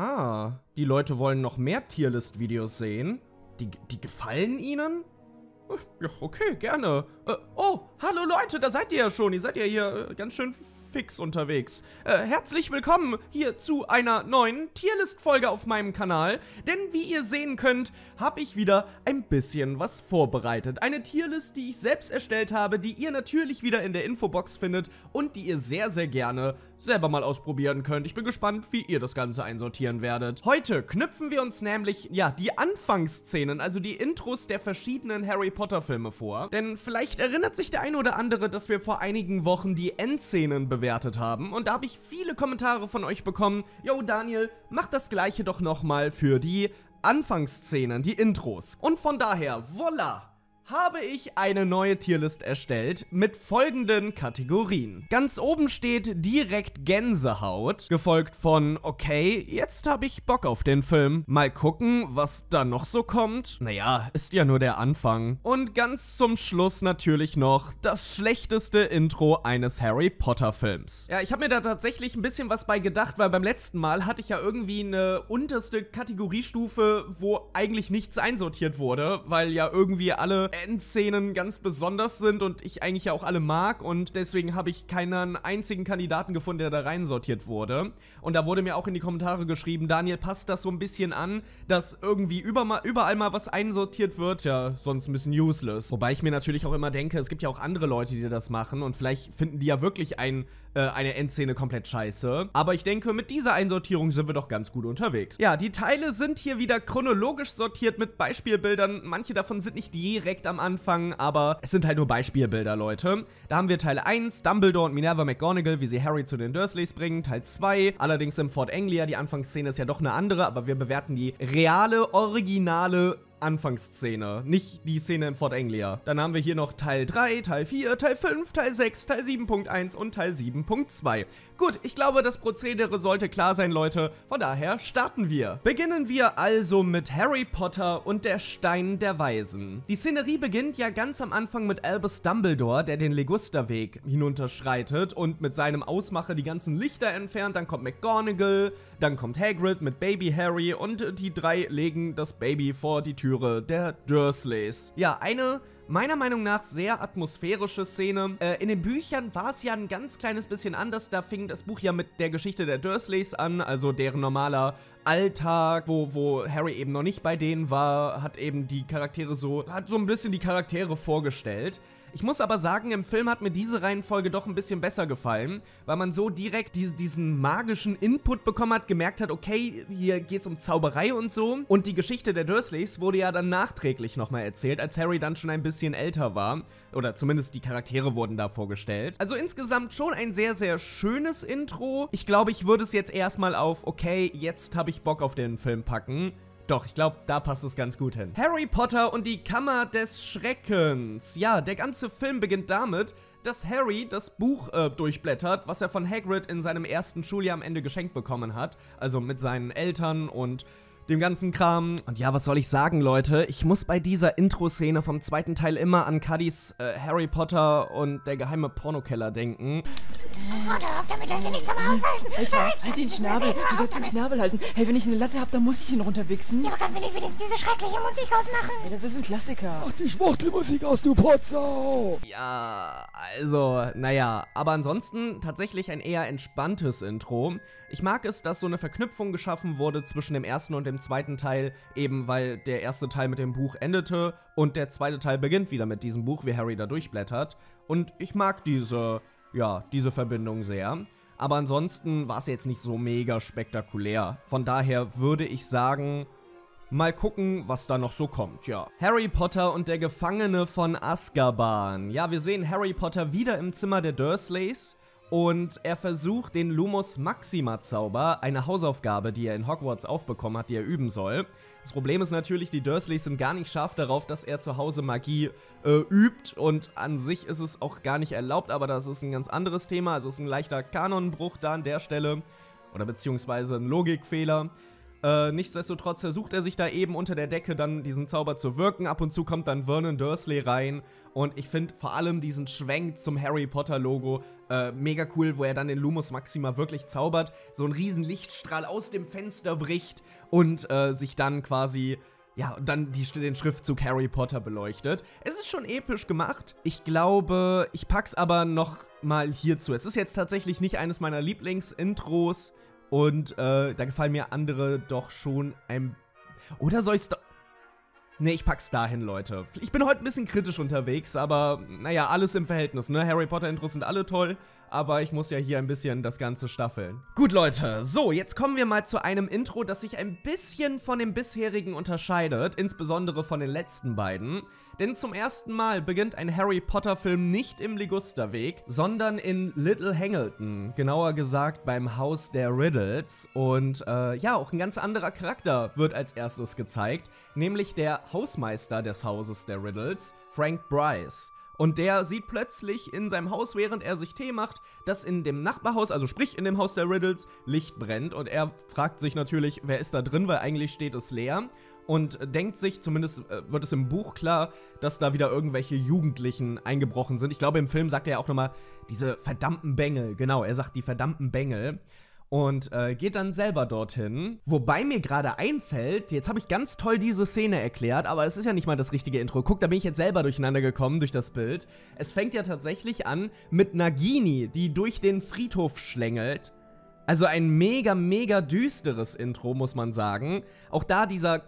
Ah, die Leute wollen noch mehr Tierlist-Videos sehen. Die, die gefallen ihnen? Ja, okay, gerne. Äh, oh, hallo Leute, da seid ihr ja schon. Ihr seid ja hier äh, ganz schön fix unterwegs. Äh, herzlich willkommen hier zu einer neuen Tierlist-Folge auf meinem Kanal. Denn wie ihr sehen könnt, habe ich wieder ein bisschen was vorbereitet. Eine Tierlist, die ich selbst erstellt habe, die ihr natürlich wieder in der Infobox findet und die ihr sehr, sehr gerne selber mal ausprobieren könnt. Ich bin gespannt, wie ihr das Ganze einsortieren werdet. Heute knüpfen wir uns nämlich, ja, die Anfangsszenen, also die Intros der verschiedenen Harry Potter Filme vor. Denn vielleicht erinnert sich der eine oder andere, dass wir vor einigen Wochen die Endszenen bewertet haben. Und da habe ich viele Kommentare von euch bekommen. Yo, Daniel, mach das gleiche doch nochmal für die Anfangsszenen, die Intros. Und von daher, voila! Habe ich eine neue Tierlist erstellt mit folgenden Kategorien. Ganz oben steht direkt Gänsehaut, gefolgt von okay, jetzt habe ich Bock auf den Film. Mal gucken, was da noch so kommt. Naja, ist ja nur der Anfang. Und ganz zum Schluss natürlich noch das schlechteste Intro eines Harry Potter Films. Ja, ich habe mir da tatsächlich ein bisschen was bei gedacht, weil beim letzten Mal hatte ich ja irgendwie eine unterste Kategoriestufe, wo eigentlich nichts einsortiert wurde, weil ja irgendwie alle Endszenen ganz besonders sind und ich eigentlich ja auch alle mag und deswegen habe ich keinen einzigen Kandidaten gefunden, der da reinsortiert wurde. Und da wurde mir auch in die Kommentare geschrieben, Daniel, passt das so ein bisschen an, dass irgendwie über, überall mal was einsortiert wird? Ja, sonst ein bisschen useless. Wobei ich mir natürlich auch immer denke, es gibt ja auch andere Leute, die das machen und vielleicht finden die ja wirklich ein, äh, eine Endszene komplett scheiße. Aber ich denke, mit dieser Einsortierung sind wir doch ganz gut unterwegs. Ja, die Teile sind hier wieder chronologisch sortiert mit Beispielbildern. Manche davon sind nicht direkt am Anfang, aber es sind halt nur Beispielbilder, Leute. Da haben wir Teil 1, Dumbledore und Minerva McGonagall, wie sie Harry zu den Dursleys bringen. Teil 2, allerdings im Fort Anglia. Die Anfangsszene ist ja doch eine andere, aber wir bewerten die reale, originale Anfangsszene, nicht die Szene in Fort Anglia. Dann haben wir hier noch Teil 3, Teil 4, Teil 5, Teil 6, Teil 7.1 und Teil 7.2. Gut, ich glaube, das Prozedere sollte klar sein, Leute. Von daher starten wir. Beginnen wir also mit Harry Potter und der Stein der Weisen. Die Szenerie beginnt ja ganz am Anfang mit Albus Dumbledore, der den Ligusterweg hinunterschreitet und mit seinem Ausmacher die ganzen Lichter entfernt. Dann kommt McGonagall, dann kommt Hagrid mit Baby Harry und die drei legen das Baby vor die Türe der Dursleys. Ja, eine meiner Meinung nach sehr atmosphärische Szene. Äh, in den Büchern war es ja ein ganz kleines bisschen anders. Da fing das Buch ja mit der Geschichte der Dursleys an, also deren normaler Alltag, wo, wo Harry eben noch nicht bei denen war, hat eben die Charaktere so, hat so ein bisschen die Charaktere vorgestellt. Ich muss aber sagen, im Film hat mir diese Reihenfolge doch ein bisschen besser gefallen, weil man so direkt die, diesen magischen Input bekommen hat, gemerkt hat, okay, hier geht's um Zauberei und so. Und die Geschichte der Dursleys wurde ja dann nachträglich nochmal erzählt, als Harry dann schon ein bisschen älter war. Oder zumindest die Charaktere wurden da vorgestellt. Also insgesamt schon ein sehr, sehr schönes Intro. Ich glaube, ich würde es jetzt erstmal auf, okay, jetzt habe ich Bock auf den Film packen. Doch, ich glaube, da passt es ganz gut hin. Harry Potter und die Kammer des Schreckens. Ja, der ganze Film beginnt damit, dass Harry das Buch äh, durchblättert, was er von Hagrid in seinem ersten Schuljahr am Ende geschenkt bekommen hat. Also mit seinen Eltern und dem ganzen Kram. Und ja, was soll ich sagen, Leute? Ich muss bei dieser Intro-Szene vom zweiten Teil immer an Cuddys äh, Harry Potter und der geheime Pornokeller denken. Und auf damit, dass sie nicht zum Aushalten. Alter, halt den Schnabel. Du sollst den Schnabel halten. Hey, wenn ich eine Latte hab, dann muss ich ihn runterwichsen. Ja, aber kannst du nicht wenigstens diese schreckliche Musik ausmachen? Hey, das ist ein Klassiker. Mach die Schwuchtelmusik aus, du Potsau! Ja, also, naja, aber ansonsten tatsächlich ein eher entspanntes Intro. Ich mag es, dass so eine Verknüpfung geschaffen wurde zwischen dem ersten und dem zweiten Teil, eben weil der erste Teil mit dem Buch endete und der zweite Teil beginnt wieder mit diesem Buch, wie Harry da durchblättert. Und ich mag diese, ja, diese Verbindung sehr. Aber ansonsten war es jetzt nicht so mega spektakulär. Von daher würde ich sagen, Mal gucken, was da noch so kommt, ja. Harry Potter und der Gefangene von Azkaban. Ja, wir sehen Harry Potter wieder im Zimmer der Dursleys. Und er versucht den Lumos Maxima Zauber, eine Hausaufgabe, die er in Hogwarts aufbekommen hat, die er üben soll. Das Problem ist natürlich, die Dursleys sind gar nicht scharf darauf, dass er zu Hause Magie äh, übt. Und an sich ist es auch gar nicht erlaubt, aber das ist ein ganz anderes Thema. Also es ist ein leichter Kanonbruch da an der Stelle. Oder beziehungsweise ein Logikfehler. Äh, nichtsdestotrotz versucht er sich da eben unter der Decke dann diesen Zauber zu wirken. Ab und zu kommt dann Vernon Dursley rein. Und ich finde vor allem diesen Schwenk zum Harry Potter Logo Äh, mega cool, wo er dann den Lumus Maxima wirklich zaubert, so ein riesen Lichtstrahl aus dem Fenster bricht und äh, sich dann quasi ja, dann die, den Schriftzug Harry Potter beleuchtet. Es ist schon episch gemacht. Ich glaube, ich pack's aber noch mal hierzu. Es ist jetzt tatsächlich nicht eines meiner Lieblingsintros und äh, da gefallen mir andere doch schon ein. Oder soll ich's doch. Nee, ich pack's dahin, Leute. Ich bin heute ein bisschen kritisch unterwegs, aber naja, alles im Verhältnis, ne? Harry Potter-Intros sind alle toll, aber ich muss ja hier ein bisschen das Ganze staffeln. Gut, Leute, so, jetzt kommen wir mal zu einem Intro, das sich ein bisschen von dem bisherigen unterscheidet, insbesondere von den letzten beiden. Denn zum ersten Mal beginnt ein Harry Potter-Film nicht im Ligusterweg, sondern in Little Hangleton, genauer gesagt beim Haus der Riddles. Und äh, ja, auch ein ganz anderer Charakter wird als erstes gezeigt, nämlich der Hausmeister des Hauses der Riddles, Frank Bryce. Und der sieht plötzlich in seinem Haus, während er sich Tee macht, dass in dem Nachbarhaus, also sprich in dem Haus der Riddles, Licht brennt. Und er fragt sich natürlich, wer ist da drin, weil eigentlich steht es leer. Und denkt sich, zumindest äh, wird es im Buch klar, dass da wieder irgendwelche Jugendlichen eingebrochen sind. Ich glaube, im Film sagt er auch nochmal, diese verdammten Bengel. Genau, er sagt die verdammten Bengel und äh, geht dann selber dorthin. Wobei mir gerade einfällt, jetzt habe ich ganz toll diese Szene erklärt, aber es ist ja nicht mal das richtige Intro. Guck, da bin ich jetzt selber durcheinander gekommen durch das Bild. Es fängt ja tatsächlich an mit Nagini, die durch den Friedhof schlängelt. Also ein mega, mega düsteres Intro, muss man sagen. Auch da dieser.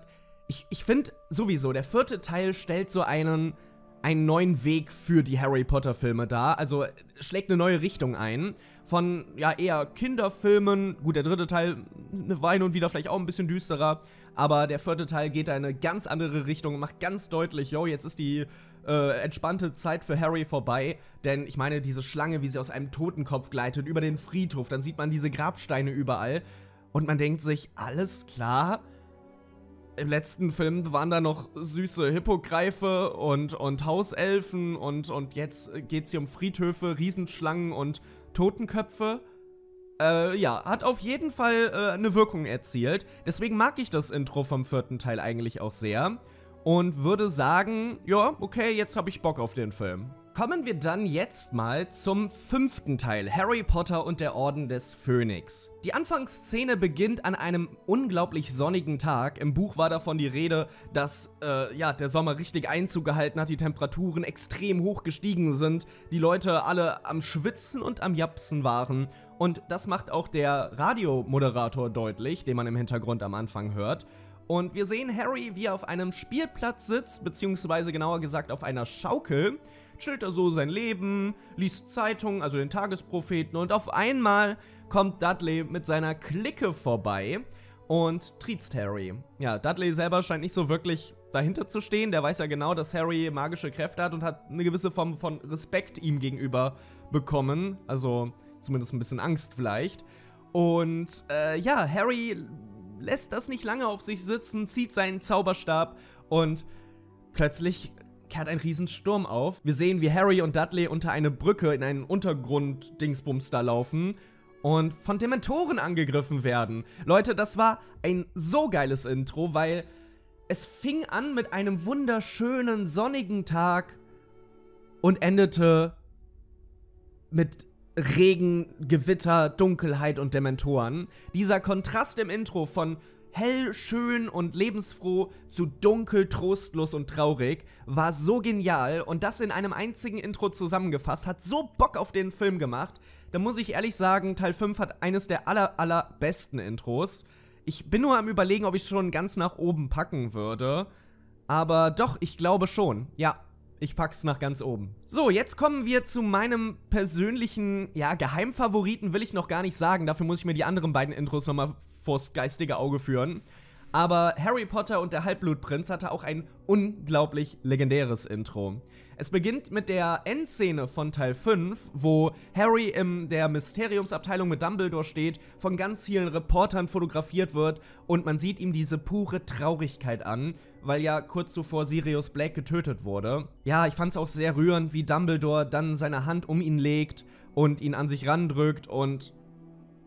Ich, ich finde sowieso, der vierte Teil stellt so einen einen neuen Weg für die Harry Potter-Filme dar. Also schlägt eine neue Richtung ein. Von ja eher Kinderfilmen. Gut, der dritte Teil war hin und wieder vielleicht auch ein bisschen düsterer. Aber der vierte Teil geht da in eine ganz andere Richtung und macht ganz deutlich, yo, jetzt ist die äh, entspannte Zeit für Harry vorbei. Denn ich meine, diese Schlange, wie sie aus einem Totenkopf gleitet über den Friedhof, dann sieht man diese Grabsteine überall. Und man denkt sich, alles klar, im letzten Film waren da noch süße Hippogreife und, und Hauselfen und, und jetzt geht es hier um Friedhöfe, Riesenschlangen und Totenköpfe. Äh, ja, hat auf jeden Fall äh, eine Wirkung erzielt. Deswegen mag ich das Intro vom vierten Teil eigentlich auch sehr. Und würde sagen, ja, okay, jetzt habe ich Bock auf den Film. Kommen wir dann jetzt mal zum fünften Teil, Harry Potter und der Orden des Phönix. Die Anfangsszene beginnt an einem unglaublich sonnigen Tag. Im Buch war davon die Rede, dass äh, ja, der Sommer richtig Einzug gehalten hat, die Temperaturen extrem hoch gestiegen sind, die Leute alle am Schwitzen und am Japsen waren. Und das macht auch der Radiomoderator deutlich, den man im Hintergrund am Anfang hört. Und wir sehen Harry, wie er auf einem Spielplatz sitzt, beziehungsweise genauer gesagt auf einer Schaukel chillt er so sein Leben, liest Zeitungen, also den Tagespropheten und auf einmal kommt Dudley mit seiner Clique vorbei und triezt Harry. Ja, Dudley selber scheint nicht so wirklich dahinter zu stehen. Der weiß ja genau, dass Harry magische Kräfte hat und hat eine gewisse Form von Respekt ihm gegenüber bekommen. Also zumindest ein bisschen Angst vielleicht. Und äh, ja, Harry lässt das nicht lange auf sich sitzen, zieht seinen Zauberstab und plötzlich kehrt ein Riesensturm auf. Wir sehen, wie Harry und Dudley unter eine Brücke in einen Untergrund-Dingsbums da laufen und von Dementoren angegriffen werden. Leute, das war ein so geiles Intro, weil es fing an mit einem wunderschönen sonnigen Tag und endete mit Regen, Gewitter, Dunkelheit und Dementoren. Dieser Kontrast im Intro von hell, schön und lebensfroh zu dunkel, trostlos und traurig war so genial und das in einem einzigen Intro zusammengefasst, hat so Bock auf den Film gemacht. Da muss ich ehrlich sagen, Teil 5 hat eines der aller, aller besten Intros. Ich bin nur am überlegen, ob ich schon ganz nach oben packen würde. Aber doch, ich glaube schon. Ja, ich pack's nach ganz oben. So, jetzt kommen wir zu meinem persönlichen, ja, Geheimfavoriten will ich noch gar nicht sagen. Dafür muss ich mir die anderen beiden Intros nochmal vors geistige Auge führen. Aber Harry Potter und der Halbblutprinz hatte auch ein unglaublich legendäres Intro. Es beginnt mit der Endszene von Teil 5, wo Harry in der Mysteriumsabteilung mit Dumbledore steht, von ganz vielen Reportern fotografiert wird und man sieht ihm diese pure Traurigkeit an, weil ja kurz zuvor Sirius Black getötet wurde. Ja, ich fand's auch sehr rührend, wie Dumbledore dann seine Hand um ihn legt und ihn an sich randrückt und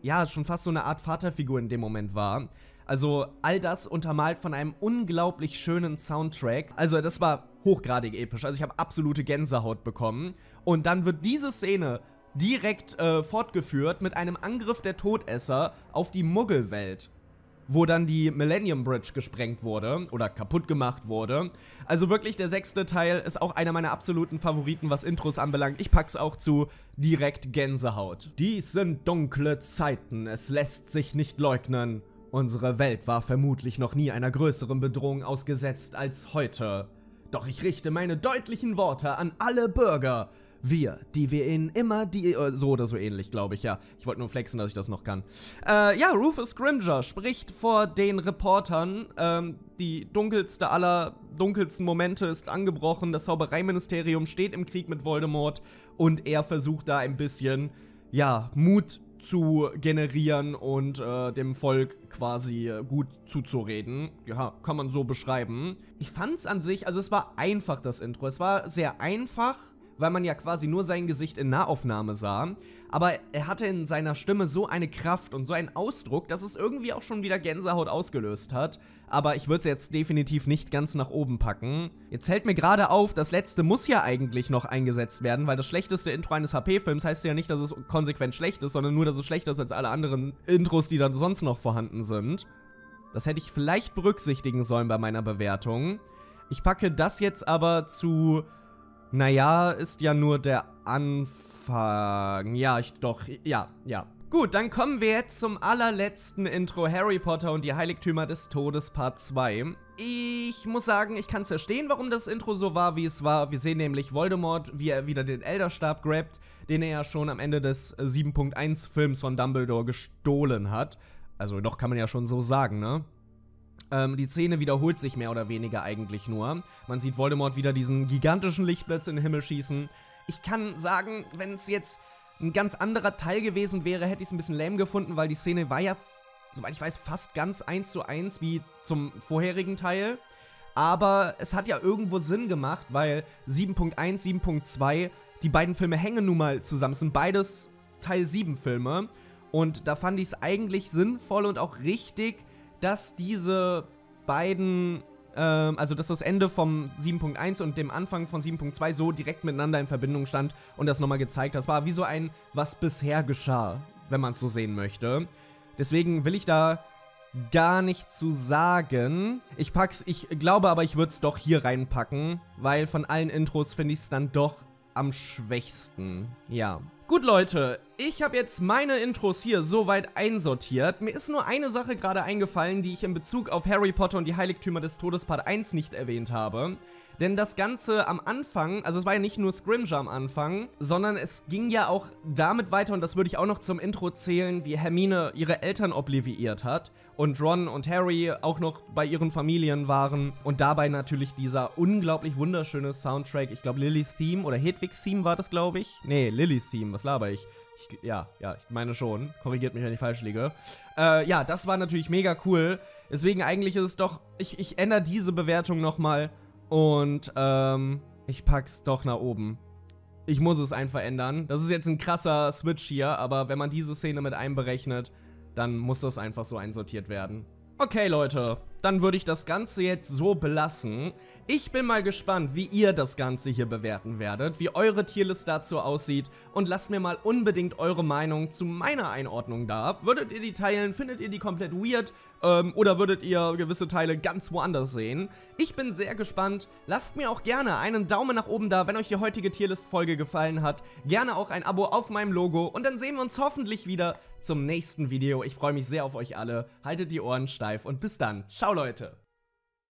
ja, schon fast so eine Art Vaterfigur in dem Moment war. Also all das untermalt von einem unglaublich schönen Soundtrack. Also das war hochgradig episch. Also ich habe absolute Gänsehaut bekommen. Und dann wird diese Szene direkt äh, fortgeführt mit einem Angriff der Todesser auf die Muggelwelt wo dann die Millennium Bridge gesprengt wurde oder kaputt gemacht wurde. Also wirklich, der sechste Teil ist auch einer meiner absoluten Favoriten, was Intros anbelangt. Ich pack's auch zu direkt Gänsehaut. Dies sind dunkle Zeiten, es lässt sich nicht leugnen. Unsere Welt war vermutlich noch nie einer größeren Bedrohung ausgesetzt als heute. Doch ich richte meine deutlichen Worte an alle Bürger. Wir, die wir in immer die. Äh, so oder so ähnlich, glaube ich, ja. Ich wollte nur flexen, dass ich das noch kann. Äh, ja, Rufus Grimger spricht vor den Reportern. Ähm, die dunkelste aller dunkelsten Momente ist angebrochen. Das Zaubereiministerium steht im Krieg mit Voldemort und er versucht da ein bisschen, ja, Mut zu generieren und äh, dem Volk quasi gut zuzureden. Ja, kann man so beschreiben. Ich fand es an sich, also es war einfach das Intro. Es war sehr einfach weil man ja quasi nur sein Gesicht in Nahaufnahme sah. Aber er hatte in seiner Stimme so eine Kraft und so einen Ausdruck, dass es irgendwie auch schon wieder Gänsehaut ausgelöst hat. Aber ich würde es jetzt definitiv nicht ganz nach oben packen. Jetzt hält mir gerade auf, das letzte muss ja eigentlich noch eingesetzt werden, weil das schlechteste Intro eines HP-Films heißt ja nicht, dass es konsequent schlecht ist, sondern nur, dass es schlechter ist als alle anderen Intros, die dann sonst noch vorhanden sind. Das hätte ich vielleicht berücksichtigen sollen bei meiner Bewertung. Ich packe das jetzt aber zu naja, ist ja nur der Anfang. Ja, ich doch. Ja, ja. Gut, dann kommen wir jetzt zum allerletzten Intro Harry Potter und die Heiligtümer des Todes Part 2. Ich muss sagen, ich kann es verstehen, warum das Intro so war, wie es war. Wir sehen nämlich Voldemort, wie er wieder den Elderstab grabt, den er ja schon am Ende des 7.1 Films von Dumbledore gestohlen hat. Also doch kann man ja schon so sagen, ne? Ähm, die Szene wiederholt sich mehr oder weniger eigentlich nur. Man sieht Voldemort wieder diesen gigantischen Lichtblitz in den Himmel schießen. Ich kann sagen, wenn es jetzt ein ganz anderer Teil gewesen wäre, hätte ich es ein bisschen lame gefunden, weil die Szene war ja, soweit ich weiß, fast ganz eins zu eins wie zum vorherigen Teil. Aber es hat ja irgendwo Sinn gemacht, weil 7.1, 7.2, die beiden Filme hängen nun mal zusammen. Es sind beides Teil 7 Filme. Und da fand ich es eigentlich sinnvoll und auch richtig, dass diese beiden, ähm, also dass das Ende vom 7.1 und dem Anfang von 7.2 so direkt miteinander in Verbindung stand und das nochmal gezeigt hat. Das war wie so ein, was bisher geschah, wenn man es so sehen möchte. Deswegen will ich da gar nicht zu sagen. Ich pack's, ich glaube aber, ich würde es doch hier reinpacken, weil von allen Intros finde ich es dann doch am schwächsten. Ja. Gut, Leute, ich habe jetzt meine Intros hier soweit einsortiert. Mir ist nur eine Sache gerade eingefallen, die ich in Bezug auf Harry Potter und die Heiligtümer des Todes Part 1 nicht erwähnt habe. Denn das Ganze am Anfang, also es war ja nicht nur Scrimger am Anfang, sondern es ging ja auch damit weiter, und das würde ich auch noch zum Intro zählen, wie Hermine ihre Eltern obliviert hat und Ron und Harry auch noch bei ihren Familien waren und dabei natürlich dieser unglaublich wunderschöne Soundtrack, ich glaube Lily's Theme oder Hedwig's Theme war das, glaube ich. Nee, Lily's Theme, was laber ich? ich? Ja, ja, ich meine schon. Korrigiert mich, wenn ich falsch liege. Äh, ja, das war natürlich mega cool. Deswegen eigentlich ist es doch, ich, ich ändere diese Bewertung nochmal und ähm, ich pack's doch nach oben. Ich muss es einfach ändern. Das ist jetzt ein krasser Switch hier, aber wenn man diese Szene mit einberechnet, dann muss das einfach so einsortiert werden. Okay, Leute, dann würde ich das Ganze jetzt so belassen. Ich bin mal gespannt, wie ihr das Ganze hier bewerten werdet, wie eure Tierlist dazu aussieht und lasst mir mal unbedingt eure Meinung zu meiner Einordnung da. Würdet ihr die teilen? Findet ihr die komplett weird? Ähm, oder würdet ihr gewisse Teile ganz woanders sehen? Ich bin sehr gespannt. Lasst mir auch gerne einen Daumen nach oben da, wenn euch die heutige Tierlist-Folge gefallen hat. Gerne auch ein Abo auf meinem Logo und dann sehen wir uns hoffentlich wieder zum nächsten Video. Ich freue mich sehr auf euch alle. Haltet die Ohren steif und bis dann. Ciao, Leute.